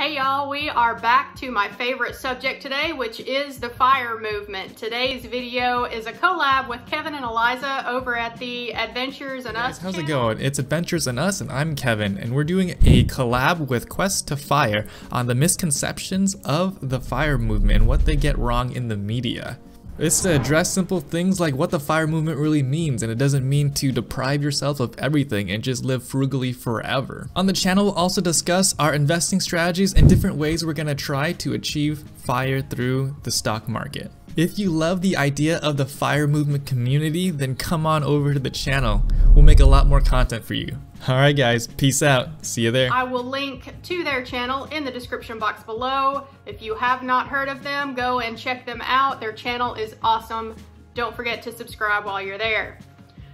Hey y'all, we are back to my favorite subject today, which is the fire movement. Today's video is a collab with Kevin and Alyssa over at the Adventures and Guys, Us how's it going? It's Adventures and Us, and I'm Kevin, and we're doing a collab with Quest to Fire on the misconceptions of the fire movement and what they get wrong in the media. It's to address simple things like what the fire movement really means, and it doesn't mean to deprive yourself of everything and just live frugally forever. On the channel, we'll also discuss our investing strategies and different ways we're gonna try to achieve fire through the stock market. If you love the idea of the fire movement community, then come on over to the channel. We'll make a lot more content for you. Alright guys, peace out. See you there. I will link to their channel in the description box below. If you have not heard of them, go and check them out. Their channel is awesome. Don't forget to subscribe while you're there.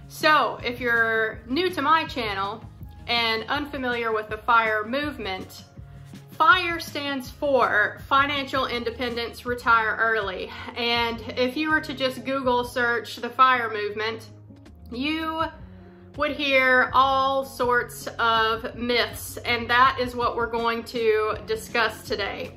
So, if you're new to my channel and unfamiliar with the FIRE movement, FIRE stands for Financial Independence Retire Early. And if you were to just Google search the FIRE movement, you would hear all sorts of myths, and that is what we're going to discuss today.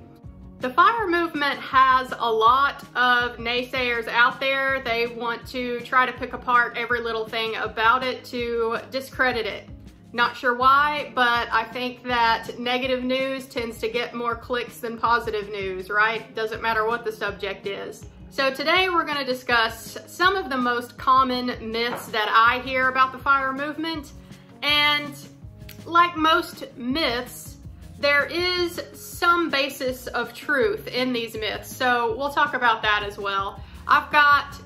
The fire movement has a lot of naysayers out there. They want to try to pick apart every little thing about it to discredit it. Not sure why, but I think that negative news tends to get more clicks than positive news, right? Doesn't matter what the subject is. So today we're gonna discuss some of the most common myths that I hear about the fire movement. And like most myths, there is some basis of truth in these myths. So we'll talk about that as well. I've got,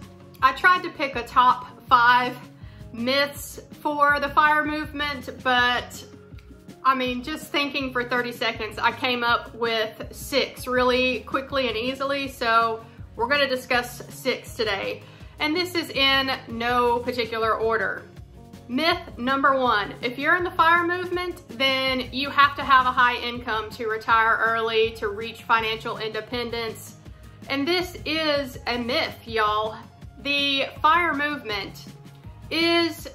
I tried to pick a top five myths for the fire movement, but I mean, just thinking for 30 seconds, I came up with six really quickly and easily. So we're gonna discuss six today. And this is in no particular order. Myth number one, if you're in the fire movement, then you have to have a high income to retire early, to reach financial independence. And this is a myth, y'all. The fire movement is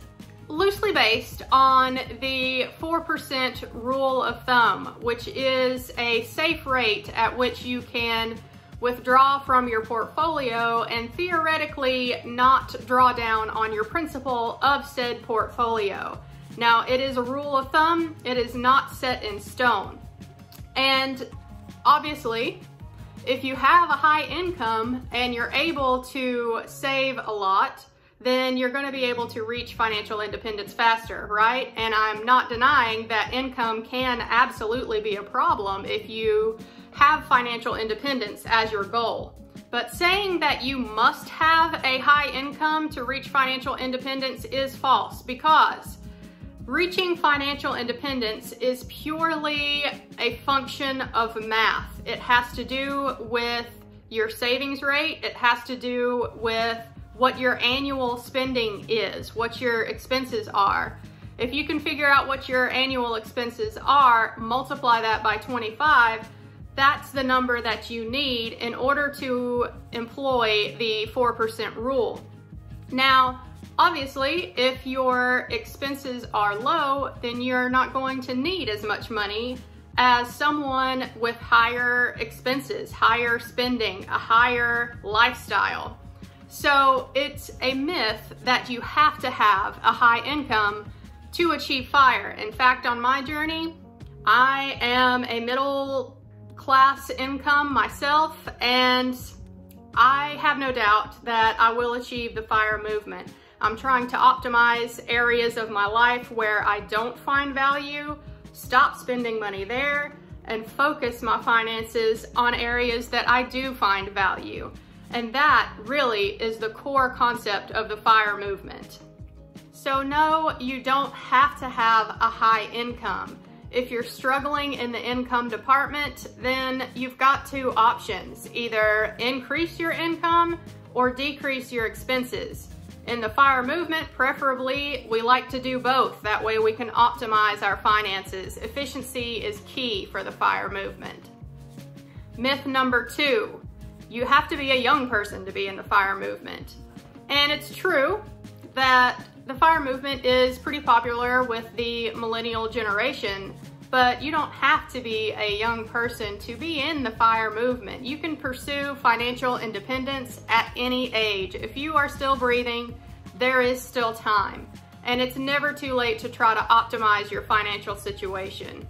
loosely based on the 4% rule of thumb, which is a safe rate at which you can withdraw from your portfolio and theoretically not draw down on your principal of said portfolio. Now, it is a rule of thumb, it is not set in stone. And obviously, if you have a high income and you're able to save a lot, then you're going to be able to reach financial independence faster, right? And I'm not denying that income can absolutely be a problem if you have financial independence as your goal. But saying that you must have a high income to reach financial independence is false because reaching financial independence is purely a function of math. It has to do with your savings rate. It has to do with what your annual spending is, what your expenses are. If you can figure out what your annual expenses are, multiply that by 25, that's the number that you need in order to employ the 4% rule. Now, obviously, if your expenses are low, then you're not going to need as much money as someone with higher expenses, higher spending, a higher lifestyle. So it's a myth that you have to have a high income to achieve fire. In fact, on my journey, I am a middle class income myself, and I have no doubt that I will achieve the fire movement. I'm trying to optimize areas of my life where I don't find value, stop spending money there, and focus my finances on areas that I do find value. And that really is the core concept of the fire movement. So no, you don't have to have a high income. If you're struggling in the income department, then you've got two options. Either increase your income or decrease your expenses. In the fire movement, preferably, we like to do both. That way we can optimize our finances. Efficiency is key for the fire movement. Myth number two, you have to be a young person to be in the fire movement. And it's true that the fire movement is pretty popular with the millennial generation, but you don't have to be a young person to be in the FIRE movement. You can pursue financial independence at any age. If you are still breathing, there is still time. And it's never too late to try to optimize your financial situation.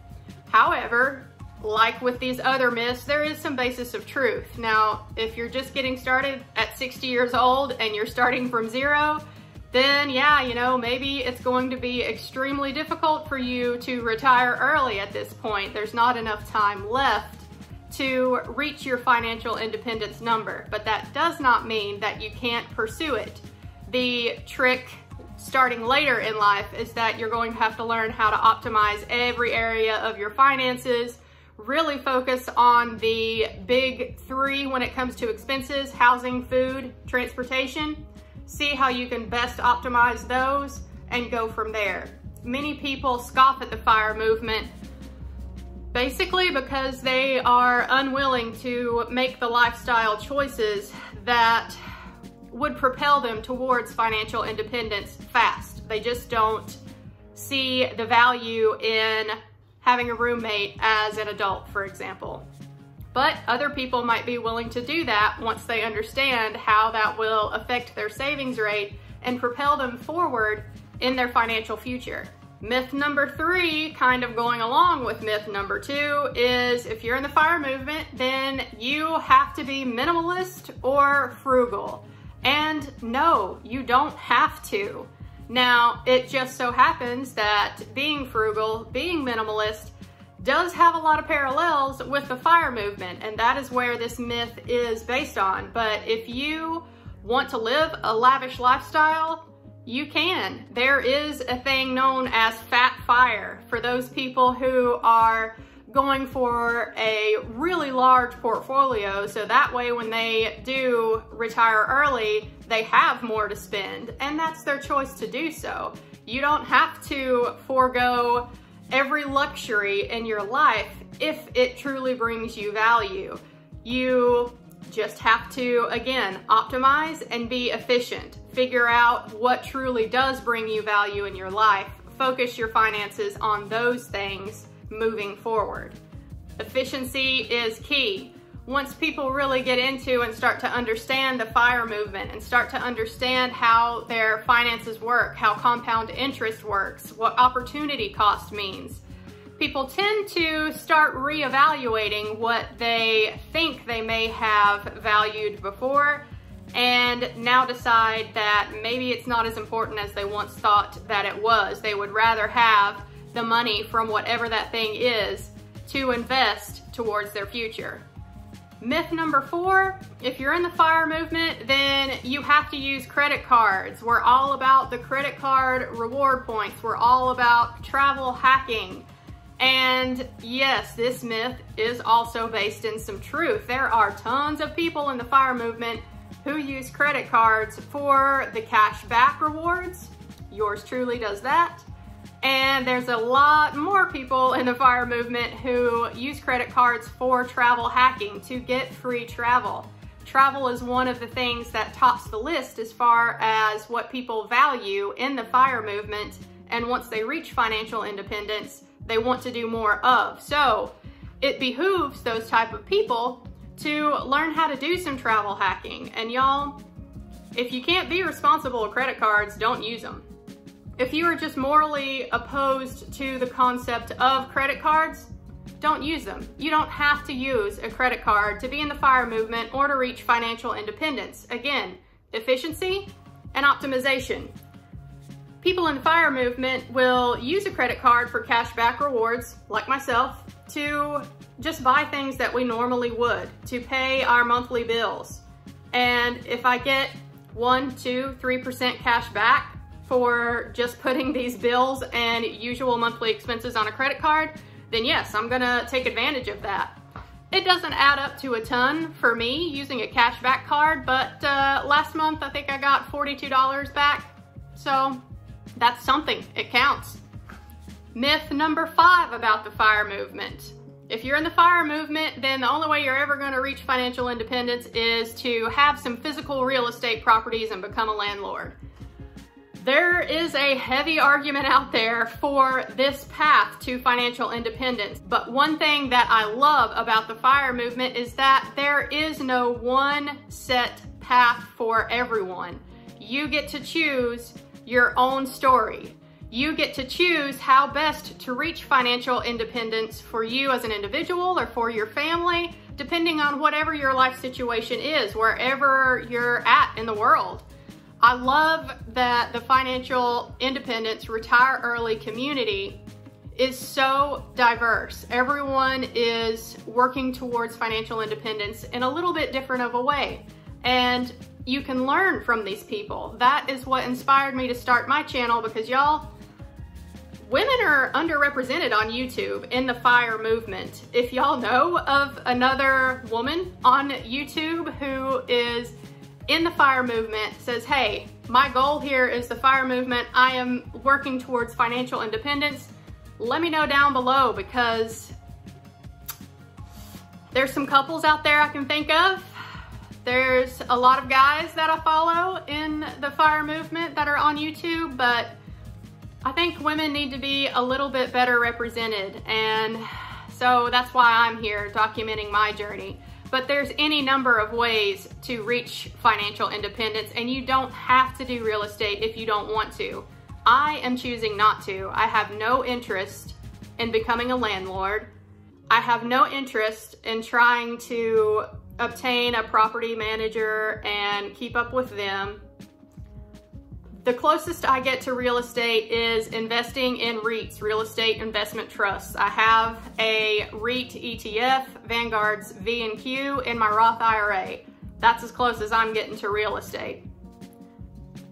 However, like with these other myths, there is some basis of truth. Now, if you're just getting started at 60 years old and you're starting from zero, then yeah, you know, maybe it's going to be extremely difficult for you to retire early at this point. There's not enough time left to reach your financial independence number, but that does not mean that you can't pursue it. The trick starting later in life is that you're going to have to learn how to optimize every area of your finances, really focus on the big three when it comes to expenses, housing, food, transportation, see how you can best optimize those and go from there. Many people scoff at the FIRE movement basically because they are unwilling to make the lifestyle choices that would propel them towards financial independence fast. They just don't see the value in having a roommate as an adult, for example. But other people might be willing to do that once they understand how that will affect their savings rate and propel them forward in their financial future. Myth number three, kind of going along with myth number two, is if you're in the FIRE movement, then you have to be minimalist or frugal. And no, you don't have to. Now, it just so happens that being frugal, being minimalist, does have a lot of parallels with the fire movement, and that is where this myth is based on. But if you want to live a lavish lifestyle, you can. There is a thing known as fat fire for those people who are going for a really large portfolio so that way when they do retire early, they have more to spend and that's their choice to do so. You don't have to forego every luxury in your life if it truly brings you value. You just have to, again, optimize and be efficient. Figure out what truly does bring you value in your life. Focus your finances on those things moving forward. Efficiency is key. Once people really get into and start to understand the FIRE movement and start to understand how their finances work, how compound interest works, what opportunity cost means, people tend to start reevaluating what they think they may have valued before and now decide that maybe it's not as important as they once thought that it was. They would rather have the money from whatever that thing is to invest towards their future. Myth number four, if you're in the fire movement, then you have to use credit cards. We're all about the credit card reward points. We're all about travel hacking. And yes, this myth is also based in some truth. There are tons of people in the fire movement who use credit cards for the cash back rewards. Yours truly does that. And there's a lot more people in the fire movement who use credit cards for travel hacking to get free travel. Travel is one of the things that tops the list as far as what people value in the fire movement. And once they reach financial independence, they want to do more of. So it behooves those type of people to learn how to do some travel hacking. And y'all, if you can't be responsible with credit cards, don't use them. If you are just morally opposed to the concept of credit cards, don't use them. You don't have to use a credit card to be in the FIRE movement or to reach financial independence. Again, efficiency and optimization. People in the FIRE movement will use a credit card for cashback rewards, like myself, to just buy things that we normally would, to pay our monthly bills. And if I get one, two, three percent cash back, for just putting these bills and usual monthly expenses on a credit card, then yes, I'm gonna take advantage of that. It doesn't add up to a ton for me using a cashback card, but uh, last month I think I got $42 back. So that's something, it counts. Myth number five about the FIRE movement. If you're in the FIRE movement, then the only way you're ever gonna reach financial independence is to have some physical real estate properties and become a landlord. There is a heavy argument out there for this path to financial independence. But one thing that I love about the FIRE movement is that there is no one set path for everyone. You get to choose your own story. You get to choose how best to reach financial independence for you as an individual or for your family, depending on whatever your life situation is, wherever you're at in the world. I love that the financial independence retire early community is so diverse. Everyone is working towards financial independence in a little bit different of a way. And you can learn from these people. That is what inspired me to start my channel because y'all, women are underrepresented on YouTube in the FIRE movement. If y'all know of another woman on YouTube who is in the FIRE movement says, hey, my goal here is the FIRE movement. I am working towards financial independence. Let me know down below because there's some couples out there I can think of. There's a lot of guys that I follow in the FIRE movement that are on YouTube, but I think women need to be a little bit better represented. And so that's why I'm here documenting my journey but there's any number of ways to reach financial independence and you don't have to do real estate if you don't want to. I am choosing not to. I have no interest in becoming a landlord. I have no interest in trying to obtain a property manager and keep up with them. The closest I get to real estate is investing in REITs, real estate investment trusts. I have a REIT ETF, Vanguard's VNQ, in my Roth IRA. That's as close as I'm getting to real estate.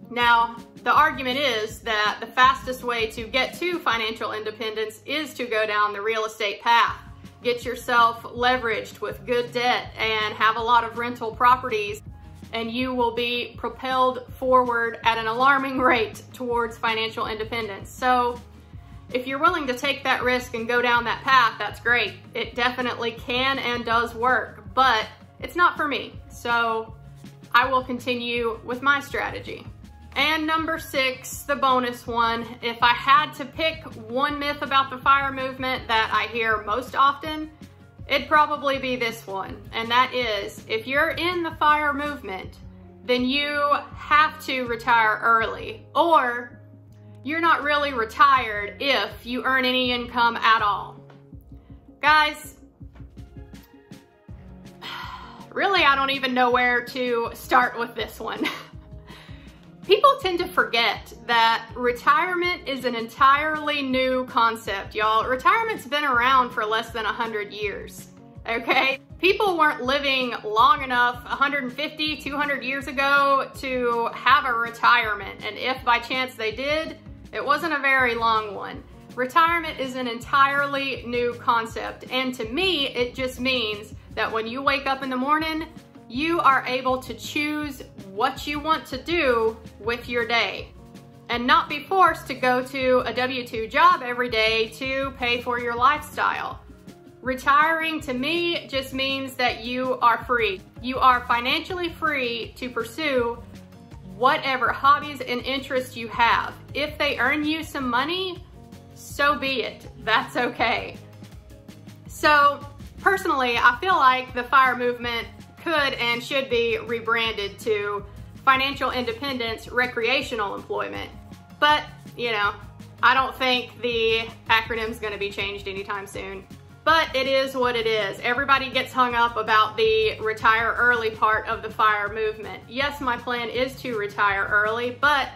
Now, the argument is that the fastest way to get to financial independence is to go down the real estate path. Get yourself leveraged with good debt and have a lot of rental properties and you will be propelled forward at an alarming rate towards financial independence. So if you're willing to take that risk and go down that path, that's great. It definitely can and does work, but it's not for me. So I will continue with my strategy. And number six, the bonus one. If I had to pick one myth about the fire movement that I hear most often, It'd probably be this one, and that is, if you're in the fire movement, then you have to retire early, or you're not really retired if you earn any income at all. Guys, really, I don't even know where to start with this one. People tend to forget that retirement is an entirely new concept, y'all. Retirement's been around for less than 100 years, okay? People weren't living long enough 150, 200 years ago to have a retirement, and if by chance they did, it wasn't a very long one. Retirement is an entirely new concept, and to me, it just means that when you wake up in the morning, you are able to choose what you want to do with your day and not be forced to go to a W-2 job every day to pay for your lifestyle. Retiring to me just means that you are free. You are financially free to pursue whatever hobbies and interests you have. If they earn you some money, so be it. That's okay. So personally, I feel like the FIRE movement could and should be rebranded to financial independence recreational employment. But, you know, I don't think the acronym's gonna be changed anytime soon. But it is what it is. Everybody gets hung up about the retire early part of the FIRE movement. Yes, my plan is to retire early, but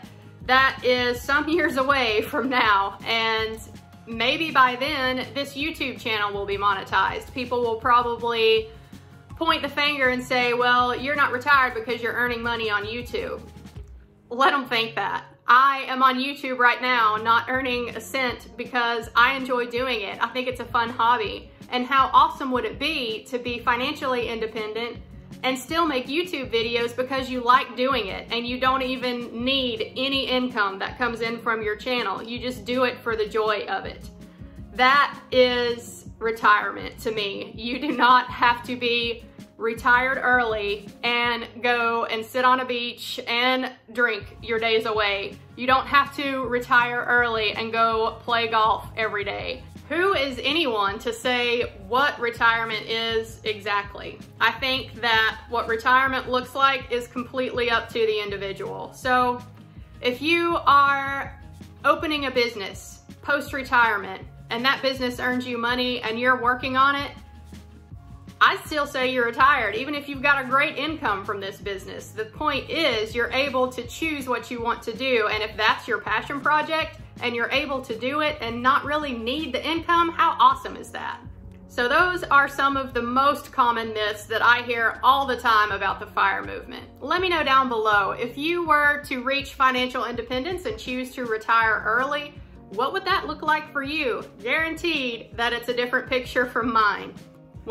that is some years away from now. And maybe by then, this YouTube channel will be monetized. People will probably point the finger and say, well, you're not retired because you're earning money on YouTube. Let them think that. I am on YouTube right now not earning a cent because I enjoy doing it. I think it's a fun hobby. And how awesome would it be to be financially independent and still make YouTube videos because you like doing it and you don't even need any income that comes in from your channel. You just do it for the joy of it. That is retirement to me. You do not have to be retired early and go and sit on a beach and drink your days away. You don't have to retire early and go play golf every day. Who is anyone to say what retirement is exactly? I think that what retirement looks like is completely up to the individual. So if you are opening a business post-retirement and that business earns you money and you're working on it, I still say you're retired, even if you've got a great income from this business. The point is you're able to choose what you want to do. And if that's your passion project and you're able to do it and not really need the income, how awesome is that? So those are some of the most common myths that I hear all the time about the FIRE movement. Let me know down below, if you were to reach financial independence and choose to retire early, what would that look like for you? Guaranteed that it's a different picture from mine.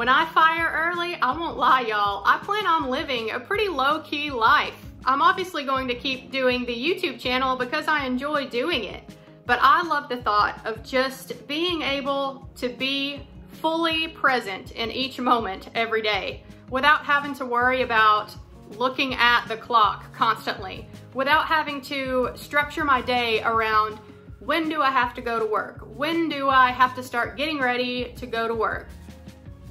When I fire early, I won't lie y'all, I plan on living a pretty low-key life. I'm obviously going to keep doing the YouTube channel because I enjoy doing it. But I love the thought of just being able to be fully present in each moment every day without having to worry about looking at the clock constantly, without having to structure my day around when do I have to go to work? When do I have to start getting ready to go to work?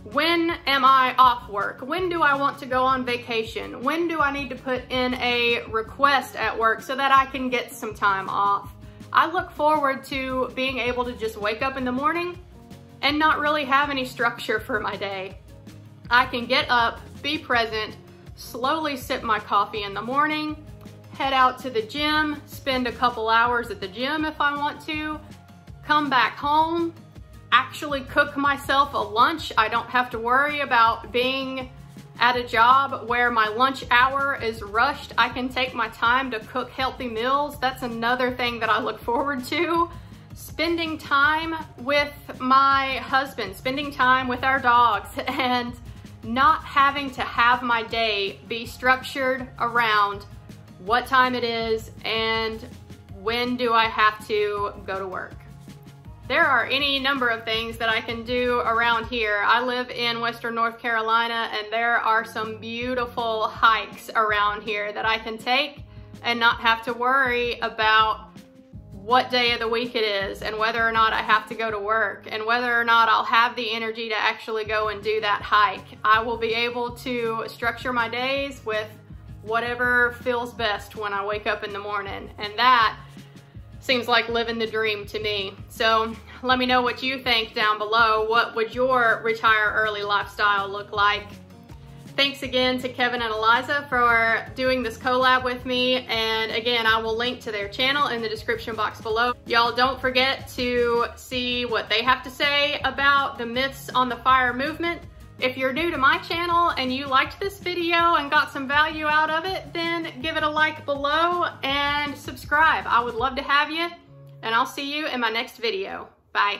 When am I off work? When do I want to go on vacation? When do I need to put in a request at work so that I can get some time off? I look forward to being able to just wake up in the morning and not really have any structure for my day. I can get up, be present, slowly sip my coffee in the morning, head out to the gym, spend a couple hours at the gym if I want to, come back home, actually cook myself a lunch. I don't have to worry about being at a job where my lunch hour is rushed. I can take my time to cook healthy meals. That's another thing that I look forward to. Spending time with my husband, spending time with our dogs, and not having to have my day be structured around what time it is and when do I have to go to work. There are any number of things that I can do around here. I live in Western North Carolina and there are some beautiful hikes around here that I can take and not have to worry about what day of the week it is and whether or not I have to go to work and whether or not I'll have the energy to actually go and do that hike. I will be able to structure my days with whatever feels best when I wake up in the morning. And that seems like living the dream to me. So let me know what you think down below. What would your retire early lifestyle look like? Thanks again to Kevin and Alyssa for doing this collab with me. And again, I will link to their channel in the description box below. Y'all don't forget to see what they have to say about the myths on the fire movement. If you're new to my channel and you liked this video and got some value out of it, then give it a like below and subscribe. I would love to have you and I'll see you in my next video. Bye.